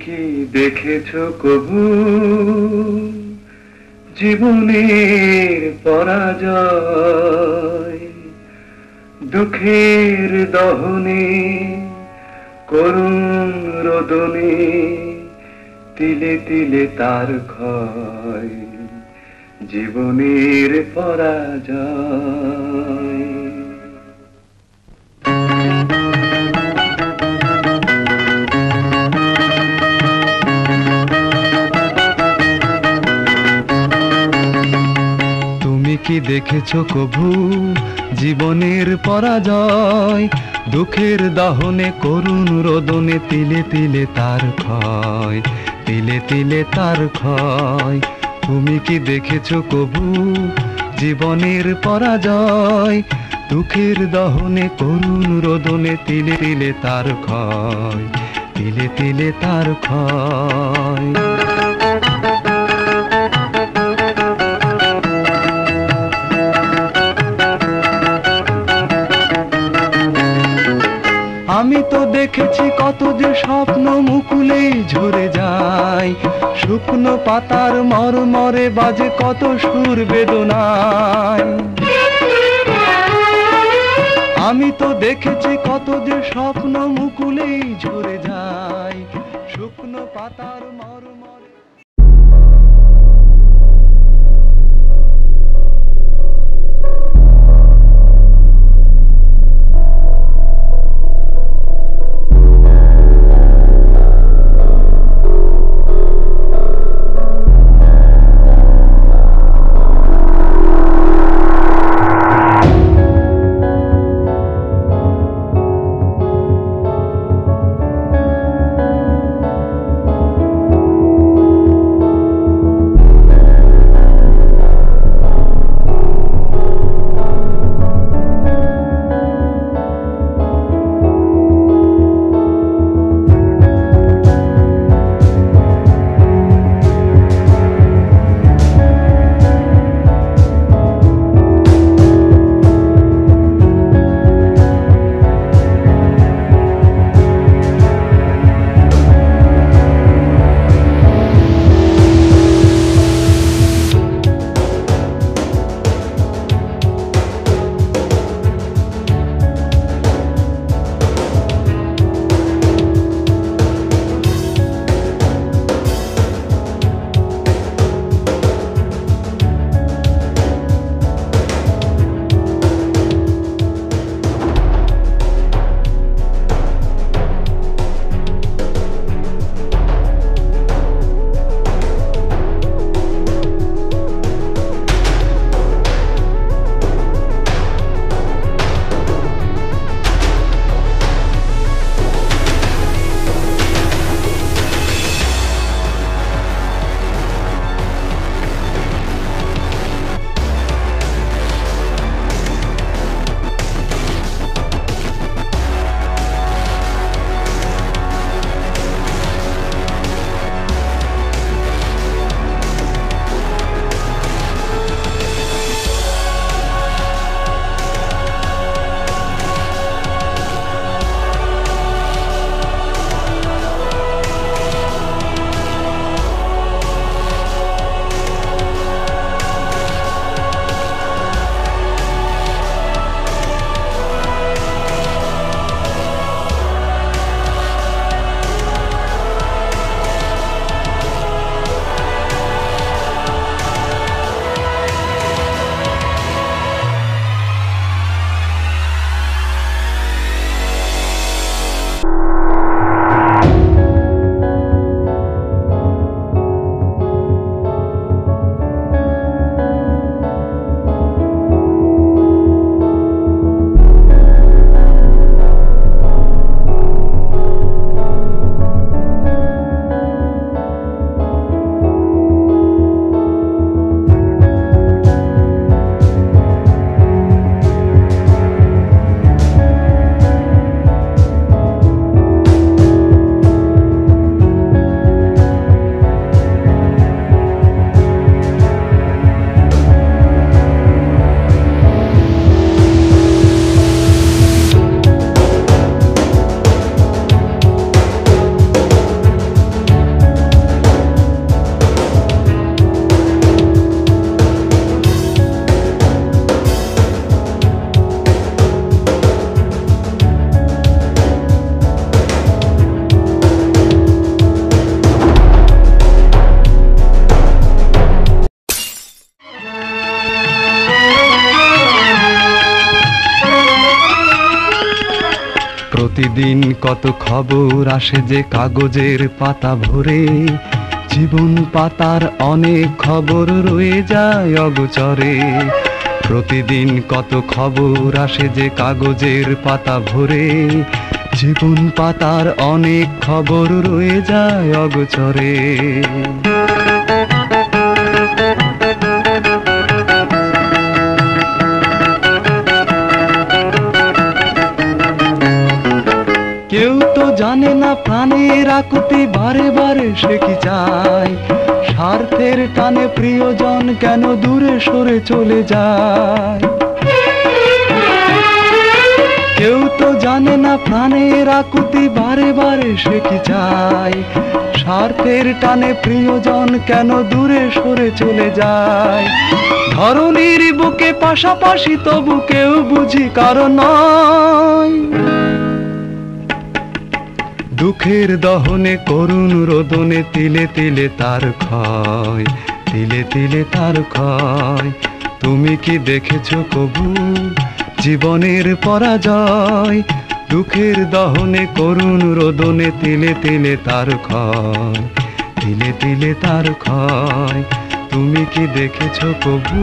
কি দেখেছ কবু? জীবনের পরাজয়, দুঃখের দহনে, করুণ রোদনে, তিলে তিলে তার ক্ষয়, জীবনের পরাজয়। দেখেছ কভু? জীবনের পরাজয়, দুঃখের দহনে করুণ রোদনে তিলে তিলে তার ক্ষয়, তিলে তিলে তার ক্ষয়। তুমি কি দেখেছ কভু? জীবনের পরাজয়, দুঃখের দহনে করুণ রোদনে তিলে তিলে তার ক্ষয়, তিলে তিলে তার ক্ষয়। আমি তো দেখেছি কত যে স্বপ্ন মুকুলে ঝরে যায়। শুকনো পাতার মরমরে বাজে কত সুর বেদনায়। আমি তো দেখেছি কত যে স্বপ্ন মুকুলে ঝরে যায়। শুকনো পাতার প্রতিদিন কত খবর আসে যে কাগজের পাতা ভরে। জীবন পাতার অনেক খবর রয়ে যায় অগোচরে। প্রতিদিন কত খবর আসে যে কাগজের পাতা ভরে। জীবন পাতার অনেক খবর রয়ে যায় অগোচরে। জানে না প্রাণের আকুতি বারে বারে সে কি চায়? স্বার্থের টানে প্রিয়জন কেন দূরে সরে চলে যায়? কেউ তো জানে না প্রাণের আকুতি বারে বারে সে কি চায়? স্বার্থের টানে প্রিয়জন কেন দূরে সরে চলে যায়? ধরনীর বুকে পাশাপাশি তবু কেউ বুঝি কারণ নয়। দুঃখের দহনে করুণ রোদনে তিলে তিলে তার ক্ষয়, তিলে তিলে তার ক্ষয়। তুমি কি দেখেছ কবু জীবনের পরাজয়? দুঃখের দহনে করুণ রোদনে তিলে তিলে তার ক্ষয়, তিলে তিলে তার ক্ষয়। তুমি কি দেখেছ কবু